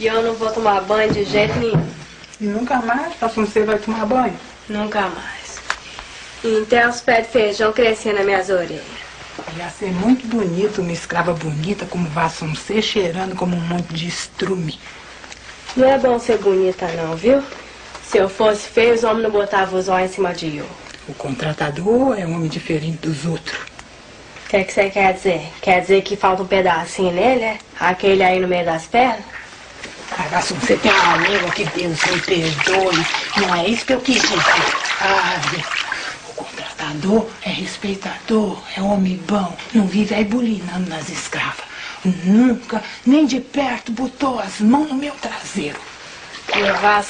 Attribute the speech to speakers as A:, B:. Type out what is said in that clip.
A: E eu não vou tomar banho de jeito nenhum.
B: E nunca mais você vai tomar banho?
A: Nunca mais. Então os pés de feijão crescendo nas minhas orelhas.
B: Ia ser muito bonito uma escrava bonita como Vassoncê cheirando como um monte de estrume.
A: Não é bom ser bonita não, viu? Se eu fosse feio, os homens não botavam os olhos em cima de eu.
B: O contratador é um homem diferente dos outros.
A: O que, é que você quer dizer? Quer dizer que falta um pedacinho nele, é? Aquele aí no meio das pernas?
B: Ah, Vassoncê tem uma língua que Deus me perdoe. Não é isso que eu quis dizer. Ah, o contratador é respeitador, é homem bom. Não vive aí bulinando nas escravas. Nunca, nem de perto, botou as mãos no meu traseiro.
A: Levar